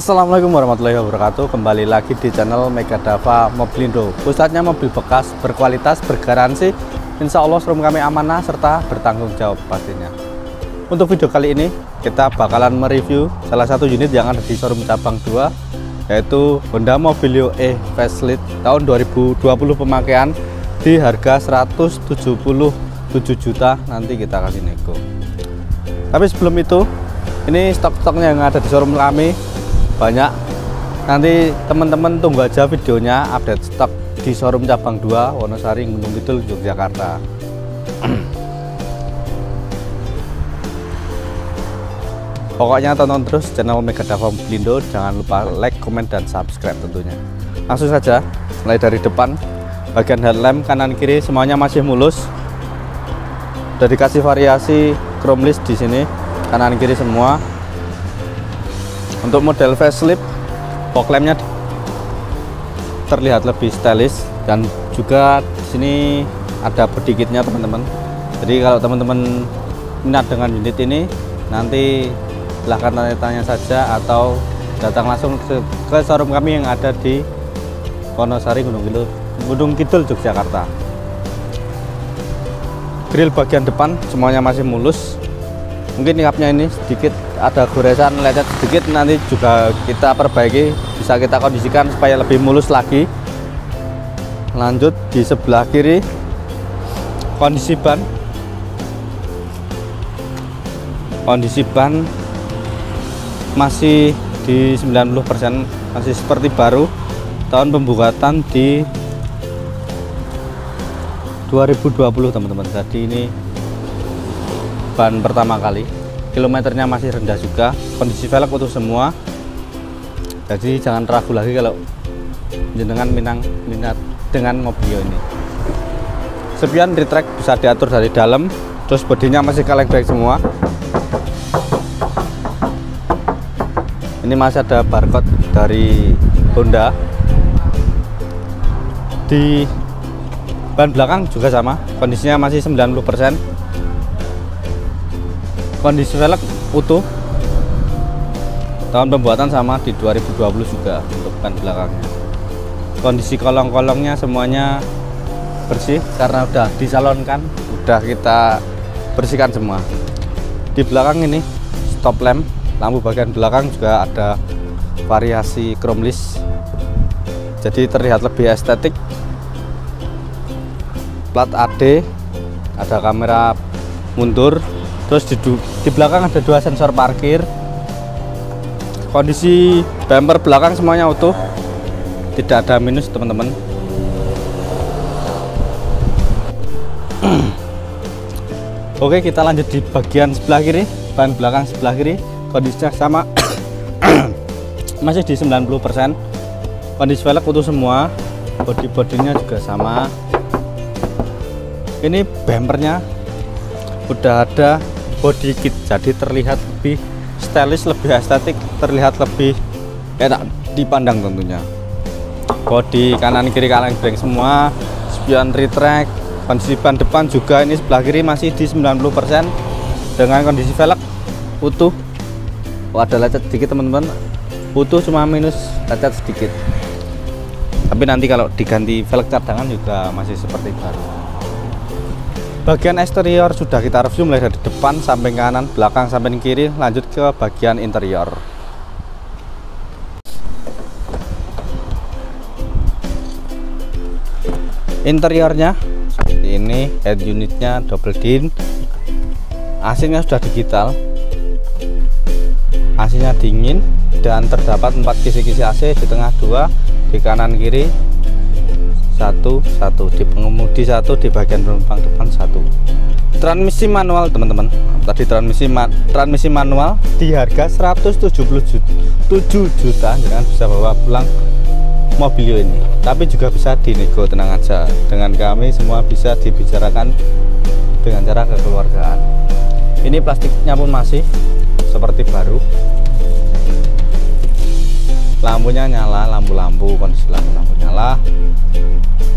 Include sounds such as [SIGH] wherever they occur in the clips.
Assalamualaikum warahmatullahi wabarakatuh. Kembali lagi di channel Mega Dava Mobilindo. Pusatnya mobil bekas berkualitas, bergaransi. Insya Allah showroom kami amanah serta bertanggung jawab pastinya. Untuk video kali ini kita bakalan mereview salah satu unit yang ada di showroom cabang 2 Yaitu Honda Mobilio E Facelift tahun 2020 pemakaian Di harga 177 juta. Nanti kita kasih nego. Tapi sebelum itu ini stok-stoknya yang ada di showroom kami banyak. Nanti teman-teman tunggu aja videonya update stok di showroom cabang 2 Wonosari Gunung Kidul Yogyakarta. [CLEARS THROAT] Pokoknya tonton terus channel Mega Dava Blindo. Jangan lupa like, comment, dan subscribe tentunya. Langsung saja mulai dari depan. Bagian headlamp kanan kiri semuanya masih mulus. Udah dikasih variasi chrome list di sini. Kanan kiri semua untuk model facelift fog lampnya terlihat lebih stylish dan juga di sini ada body kitnya teman-teman. Jadi kalau teman-teman minat dengan unit ini nanti silahkan tanya-tanya saja atau datang langsung ke showroom kami yang ada di Wonosari Gunung Kidul Gunung Kidul Yogyakarta. Grill bagian depan semuanya masih mulus. Mungkin nyapnya ini sedikit ada goresan lecet sedikit nanti juga kita perbaiki bisa kita kondisikan supaya lebih mulus lagi. Lanjut di sebelah kiri kondisi ban. Kondisi ban masih di 90% masih seperti baru. Tahun pembuatan di 2020 teman-teman. Jadi ini ban pertama kali kilometernya masih rendah juga. Kondisi velg utuh semua. Jadi jangan ragu lagi kalau jenengan minang minat dengan mobil ini. Sepian retract bisa diatur dari dalam terus bodinya masih kaleng baik semua. Ini masih ada barcode dari Honda. Di ban belakang juga sama kondisinya masih 90% kondisi velg utuh. Tahun pembuatan sama di 2020 juga untuk ban belakangnya. Kondisi kolong-kolongnya semuanya bersih karena udah disalonkan udah kita bersihkan semua. Di belakang ini stop lamp lampu bagian belakang juga ada variasi chrome list. Jadi terlihat lebih estetik. Plat AD ada kamera mundur terus di, di belakang ada dua sensor parkir. Kondisi bumper belakang semuanya utuh. Tidak ada minus teman-teman. [CLEARS THROAT] Oke kita lanjut di bagian sebelah kiri ban belakang sebelah kiri. Kondisinya sama. [CLEARS THROAT] Masih di 90% kondisi velg utuh semua. Body-bodinya juga sama. Ini bumpernya udah ada body kit jadi terlihat lebih stylish lebih estetik terlihat lebih enak dipandang tentunya. Body kanan kiri kaleng brake semua. Spion retract kondisi ban depan juga ini sebelah kiri masih di 90% dengan kondisi velg utuh. Oh, ada lecet sedikit teman-teman. Utuh cuma minus lecet sedikit. Tapi nanti kalau diganti velg cadangan juga masih seperti baru bagian eksterior sudah kita review mulai dari depan sampai kanan belakang sampai kiri lanjut ke bagian interior. Interiornya seperti ini head unitnya double din. AC nya sudah digital. AC nya dingin dan terdapat empat kisi-kisi AC di tengah dua di kanan kiri satu satu. Di pengemudi satu di bagian penumpang depan satu. Transmisi manual teman-teman. Tadi transmisi ma transmisi manual di harga 177 juta jangan bisa bawa pulang mobil ini. Tapi juga bisa dinego tenang aja. Dengan kami semua bisa dibicarakan dengan cara kekeluargaan. Ini plastiknya pun masih seperti baru lampunya nyala lampu-lampu kondisi lampu nyala.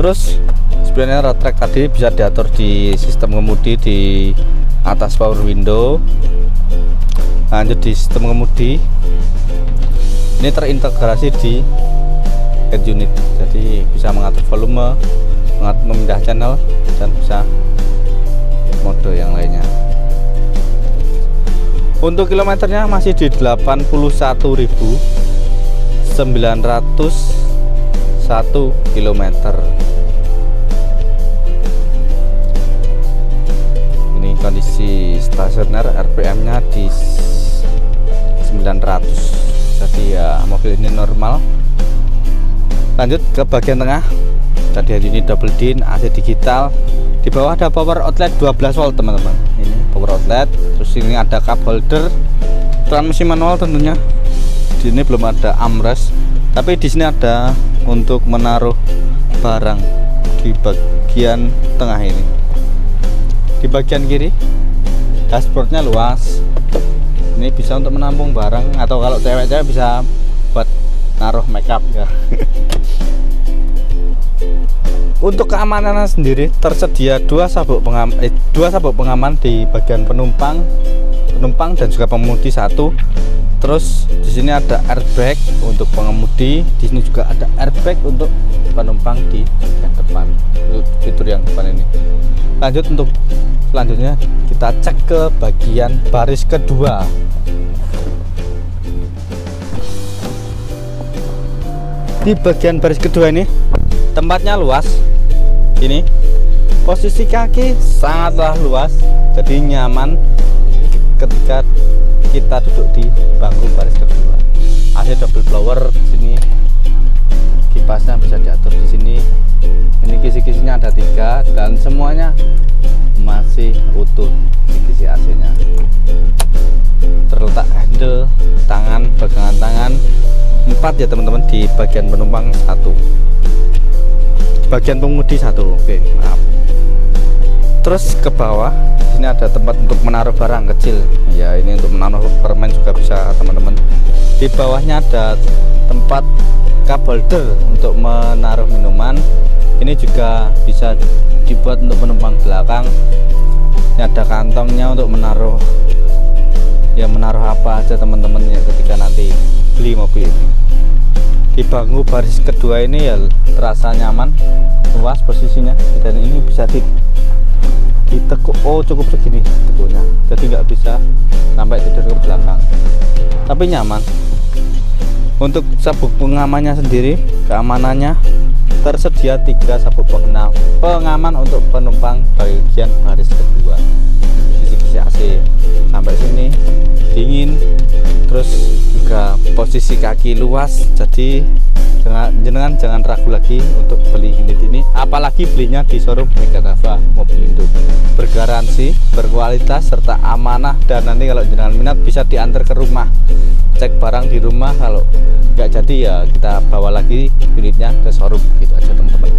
Terus sebenarnya road track tadi bisa diatur di sistem kemudi di atas power window. Lanjut di sistem kemudi ini terintegrasi di head unit. Jadi bisa mengatur volume mengatur memindah channel dan bisa mode yang lainnya. Untuk kilometernya masih di 81.901 km ini kondisi stasioner RPM nya di 900 jadi ya mobil ini normal. Lanjut ke bagian tengah. Tadi ini double din AC digital. Di bawah ada power outlet 12 volt teman-teman. Ini power outlet. Terus ini ada cup holder. Transmisi manual tentunya di sini belum ada armrest tapi di sini ada untuk menaruh barang di bagian tengah ini. Di bagian kiri dashboardnya luas. Ini bisa untuk menampung barang atau kalau cewek-cewek bisa buat naruh makeup ya. [LAUGHS] Untuk keamanan sendiri tersedia dua sabuk pengaman, eh, dua sabuk pengaman di bagian penumpang penumpang dan juga pengemudi satu terus di sini ada airbag untuk pengemudi di sini juga ada airbag untuk penumpang di bagian depan fitur yang depan ini. Lanjut untuk selanjutnya kita cek ke bagian baris kedua. Di bagian baris kedua ini tempatnya luas. Ini posisi kaki sangatlah luas jadi nyaman ketika kita duduk di bangku baris kedua. AC double blower di sini. Kipasnya bisa diatur di sini. Ini kisi-kisinya ada tiga dan semuanya masih utuh di kisi AC nya terletak handle tangan pegangan tangan. Empat ya teman-teman di bagian penumpang satu. Bagian pengemudi satu. Oke maaf terus ke bawah sini ada tempat untuk menaruh barang kecil. Ya ini untuk menaruh permen juga bisa teman-teman. Di bawahnya ada tempat cup holder untuk menaruh minuman. Ini juga bisa dibuat untuk penumpang belakang. Ini ada kantongnya untuk menaruh ya menaruh apa aja teman-teman ya ketika nanti beli mobil ini. Di bangku baris kedua ini ya terasa nyaman luas posisinya dan ini bisa di oh cukup segini tekuknya jadi nggak bisa sampai tidur ke belakang. Tapi nyaman. Untuk sabuk pengamannya sendiri keamanannya tersedia tiga sabuk pengaman untuk penumpang bagian baris kedua. Sisi AC. Sampai sini dingin terus juga posisi kaki luas jadi jangan jenengan jangan ragu lagi untuk beli unit ini. Apalagi belinya di showroom Megadava Mobilindo bergaransi berkualitas serta amanah dan nanti kalau jenengan minat bisa diantar ke rumah. Cek barang di rumah kalau nggak jadi ya kita bawa lagi unitnya ke showroom gitu aja teman-teman.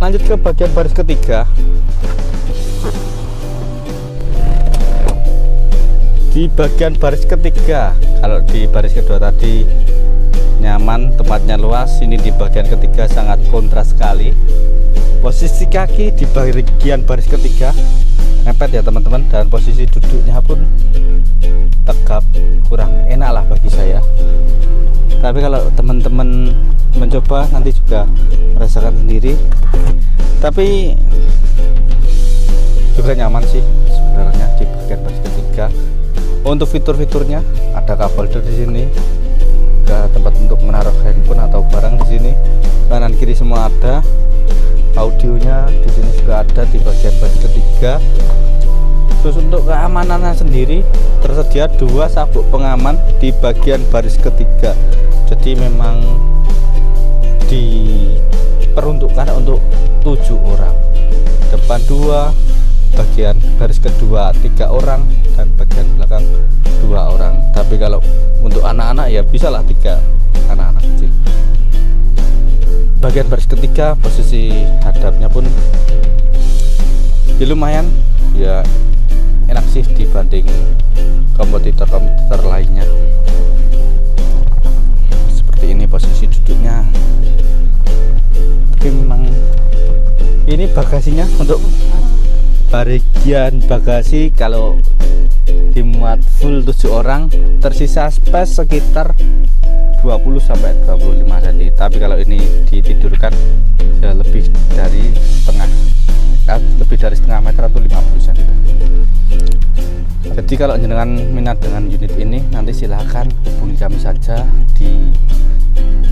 Lanjut ke bagian baris ketiga di bagian baris ketiga kalau di baris kedua tadi nyaman tempatnya luas ini di bagian ketiga sangat kontras sekali. Posisi kaki di bagian baris ketiga mepet ya teman-teman dan posisi duduknya pun tegap kurang enak lah bagi saya. Tapi kalau teman-teman mencoba nanti juga merasakan sendiri. Tapi juga nyaman sih sebenarnya di bagian baris ketiga untuk fitur-fiturnya ada cup holder di sini. Ada tempat untuk menaruh handphone atau barang di sini. Kanan kiri semua ada. Audionya di sini juga ada di bagian bagian ketiga. Terus untuk keamanannya sendiri tersedia dua sabuk pengaman di bagian baris ketiga. Jadi memang diperuntukkan untuk tujuh orang. Depan dua bagian baris kedua tiga orang dan bagian belakang dua orang. Tapi kalau untuk anak-anak ya bisalah tiga anak-anak kecil. Bagian baris ketiga posisi hadapnya pun ya lumayan. Ya enak sih dibanding kompetitor-kompetitor lainnya. Seperti ini posisi duduknya. Tapi memang ini bagasinya untuk bagian bagasi. Kalau dimuat full 7 orang tersisa space sekitar 20 sampai 25 cm tapi kalau ini ditidurkan ya lebih dari setengah eh, lebih dari setengah meter atau 50 cm jadi kalau jenengan minat dengan unit ini nanti silahkan hubungi kami saja di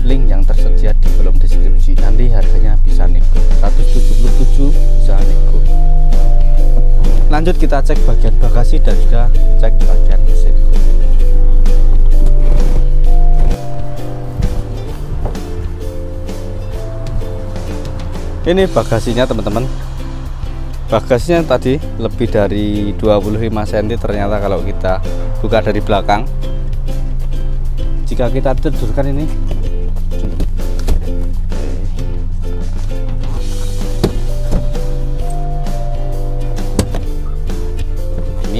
link yang tersedia di kolom deskripsi. Nanti harganya bisa nego lanjut kita cek bagian bagasi dan juga cek bagian mesin. Ini bagasinya teman-teman. Bagasinya tadi lebih dari 25 cm ternyata kalau kita buka dari belakang. Jika kita tidurkan ini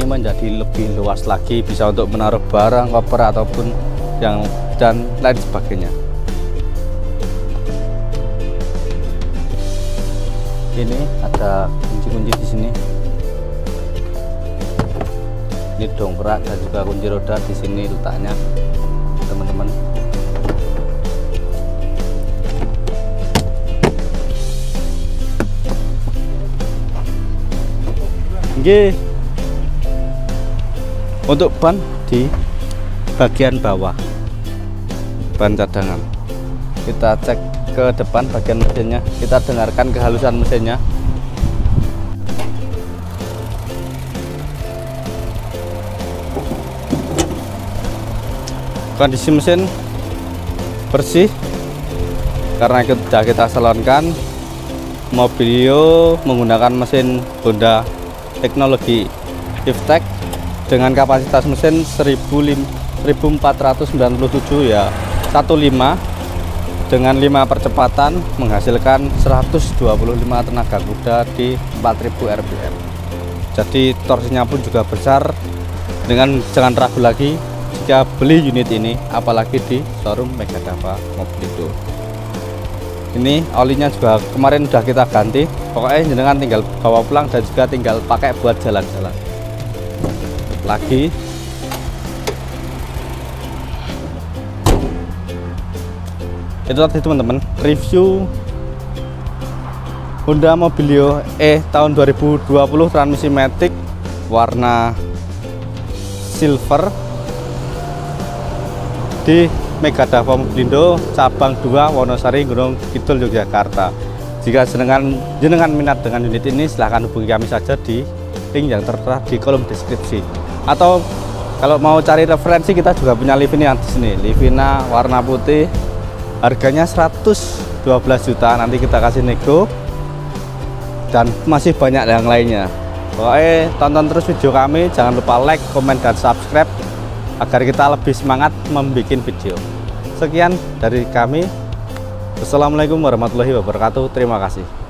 ini menjadi lebih luas lagi bisa untuk menaruh barang koper ataupun yang dan lain sebagainya. Ini ada kunci-kunci di sini. Ini dongkrak dan juga kunci roda di sini letaknya teman-teman. Oke untuk ban di bagian bawah. Ban cadangan. Kita cek ke depan bagian mesinnya. Kita dengarkan kehalusan mesinnya. Kondisi mesin bersih karena sudah kita salonkan. Mobilio menggunakan mesin Honda teknologi Iftec dengan kapasitas mesin 1497 ya 15 dengan 5 percepatan menghasilkan 125 tenaga kuda di 4000 rpm jadi torsinya pun juga besar. Dengan jangan ragu lagi jika beli unit ini apalagi di showroom Megadava Mobilindo ini olinya juga kemarin sudah kita ganti. Pokoknya jenengan tinggal bawa pulang dan juga tinggal pakai buat jalan-jalan lagi. Itu tadi teman-teman review Honda Mobilio E tahun 2020 transmisi matic warna silver di Mega Dava Mobilindo cabang 2 Wonosari Gunung Kidul Yogyakarta. Jika jenengan jenengan minat dengan unit ini silahkan hubungi kami saja di link yang tertera di kolom deskripsi atau kalau mau cari referensi kita juga punya Livina di sini. Livina warna putih. Harganya 112 juta nanti kita kasih nego dan masih banyak yang lainnya. Pokoknya tonton terus video kami. Jangan lupa like komen dan subscribe. Agar kita lebih semangat membuat video. Sekian dari kami. Wassalamualaikum warahmatullahi wabarakatuh. Terima kasih